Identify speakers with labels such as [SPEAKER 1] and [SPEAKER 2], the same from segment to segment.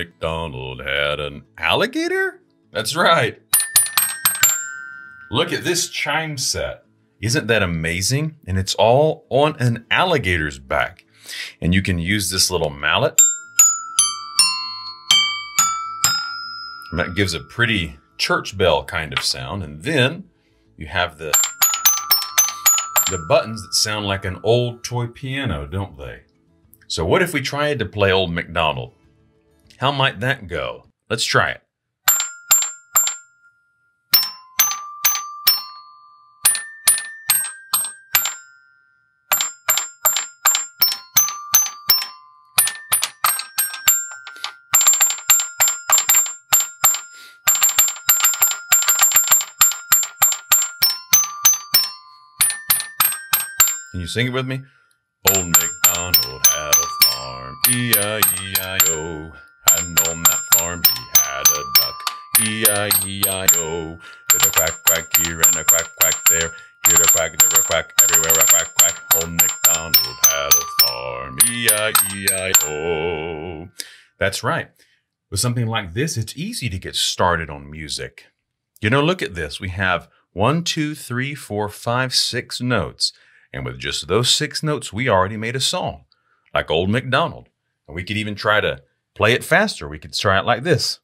[SPEAKER 1] MacDonald had an alligator? That's right. Look at this chime set. Isn't that amazing? And it's all on an alligator's back. And you can use this little mallet. And that gives a pretty church bell kind of sound. And then you have the, the buttons that sound like an old toy piano, don't they? So what if we tried to play Old MacDonald? How might that go? Let's try it. Can you sing it with me? Old MacDonald had a farm, E-I-E-I-O. And on that farm he had a duck, E-I-E-I-O. With a quack, quack here and a quack, quack there. Here a quack, there a quack, everywhere a quack, quack. Old MacDonald had a farm, E-I-E-I-O. That's right. With something like this, it's easy to get started on music. You know, look at this. We have one, two, three, four, five, six notes. And with just those six notes, we already made a song, like Old MacDonald. And we could even try to play it faster. We could try it like this.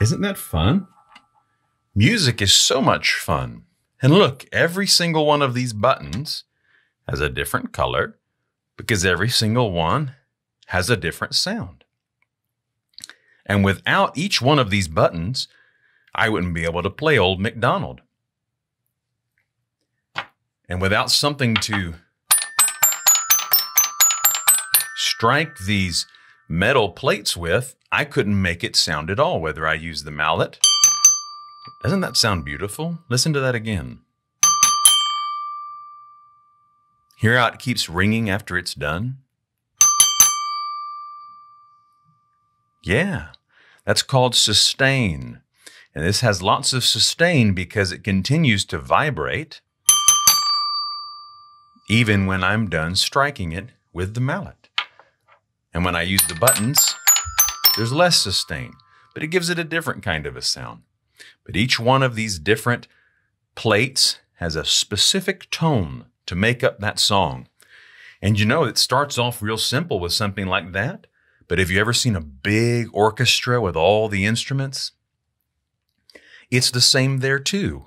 [SPEAKER 1] Isn't that fun? Music is so much fun. And look, every single one of these buttons has a different color because every single one has a different sound. And without each one of these buttons, I wouldn't be able to play Old MacDonald. And without something to strike these metal plates with, I couldn't make it sound at all, whether I use the mallet doesn't that sound beautiful? Listen to that again. Hear how it keeps ringing after it's done? Yeah, that's called sustain. And this has lots of sustain because it continues to vibrate even when I'm done striking it with the mallet. And when I use the buttons, there's less sustain, but it gives it a different kind of a sound. But each one of these different plates has a specific tone to make up that song. And you know, it starts off real simple with something like that. But have you ever seen a big orchestra with all the instruments? It's the same there too.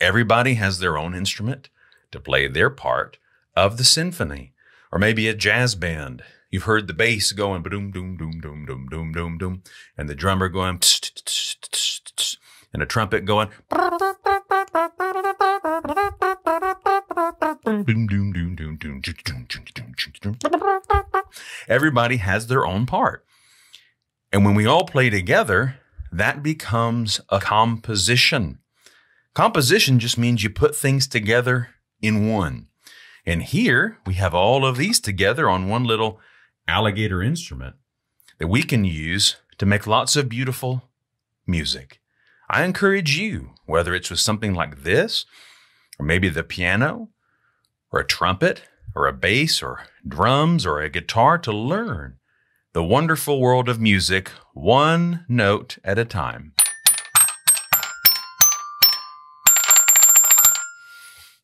[SPEAKER 1] Everybody has their own instrument to play their part of the symphony, or maybe a jazz band. You've heard the bass going boom, doom, doom, doom, doom, doom, doom, doom, and the drummer going and a trumpet going. Everybody has their own part. And when we all play together, that becomes a composition. Composition just means you put things together in one. And here we have all of these together on one little alligator instrument that we can use to make lots of beautiful music. I encourage you, whether it's with something like this, or maybe the piano, or a trumpet, or a bass, or drums, or a guitar, to learn the wonderful world of music one note at a time.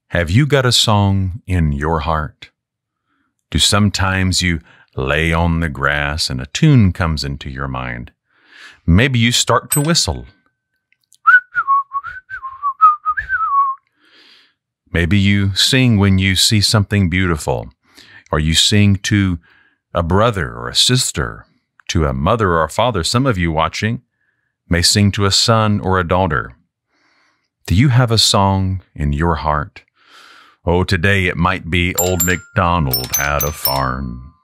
[SPEAKER 1] Have you got a song in your heart? Do sometimes you lay on the grass and a tune comes into your mind? Maybe you start to whistle Maybe you sing when you see something beautiful, or you sing to a brother or a sister, to a mother or a father. Some of you watching may sing to a son or a daughter. Do you have a song in your heart? Oh, today it might be Old MacDonald had a farm.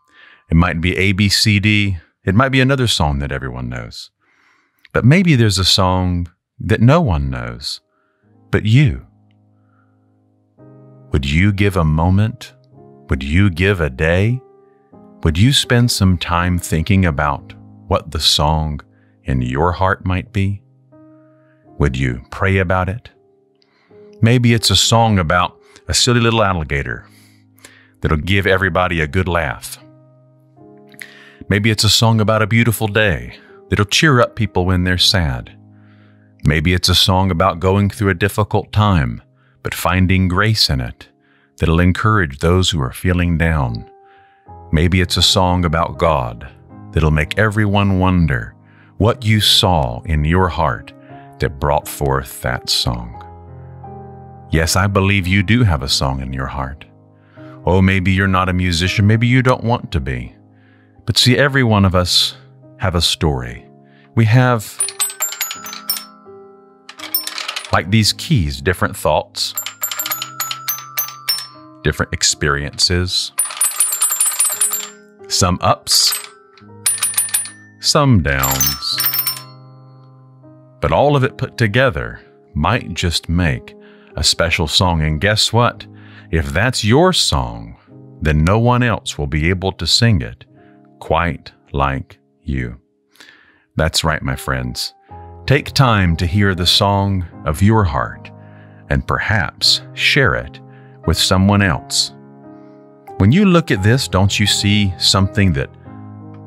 [SPEAKER 1] It might be ABCD. It might be another song that everyone knows. But maybe there's a song that no one knows but you. Would you give a moment? Would you give a day? would you spend some time thinking about what the song in your heart might be? Would you pray about it? Maybe it's a song about a silly little alligator that'll give everybody a good laugh. Maybe it's a song about a beautiful day that'll cheer up people when they're sad. Maybe it's a song about going through a difficult time, but finding grace in it that'll encourage those who are feeling down. Maybe it's a song about God that'll make everyone wonder what you saw in your heart that brought forth that song. Yes, I believe you do have a song in your heart. Oh, maybe you're not a musician, maybe you don't want to be. But see, every one of us have a story. We have, like these keys, different thoughts, different experiences, some ups, some downs. But all of it put together might just make a special song. And guess what? If that's your song, then no one else will be able to sing it quite like you. That's right, my friends. Take time to hear the song of your heart and perhaps share it with someone else. When you look at this, don't you see something that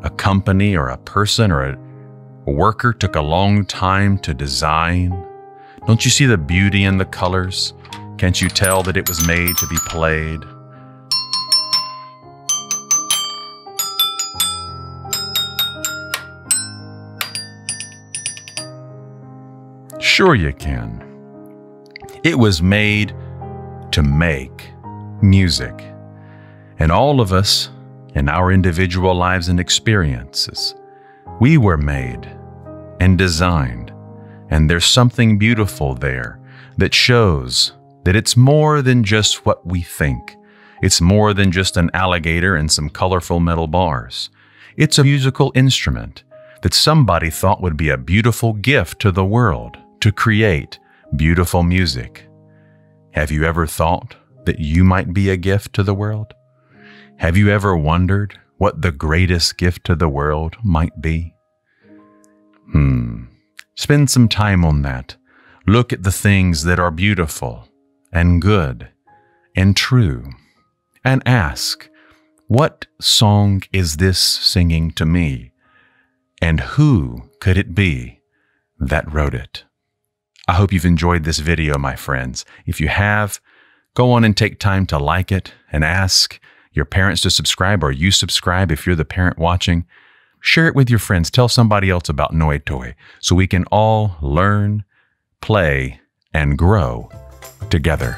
[SPEAKER 1] a company or a person or a worker took a long time to design? Don't you see the beauty in the colors? Can't you tell that it was made to be played? Sure, you can. It was made to make music. And all of us, in our individual lives and experiences, we were made and designed. And there's something beautiful there that shows that it's more than just what we think. It's more than just an alligator and some colorful metal bars. It's a musical instrument that somebody thought would be a beautiful gift to the world to create beautiful music. Have you ever thought that you might be a gift to the world? Have you ever wondered what the greatest gift to the world might be? Hmm. Spend some time on that. Look at the things that are beautiful and good and true and ask, what song is this singing to me? And who could it be that wrote it? I hope you've enjoyed this video, my friends. If you have, go on and take time to like it and ask your parents to subscribe or you subscribe if you're the parent watching. Share it with your friends. Tell somebody else about NoyToy so we can all learn, play, and grow together.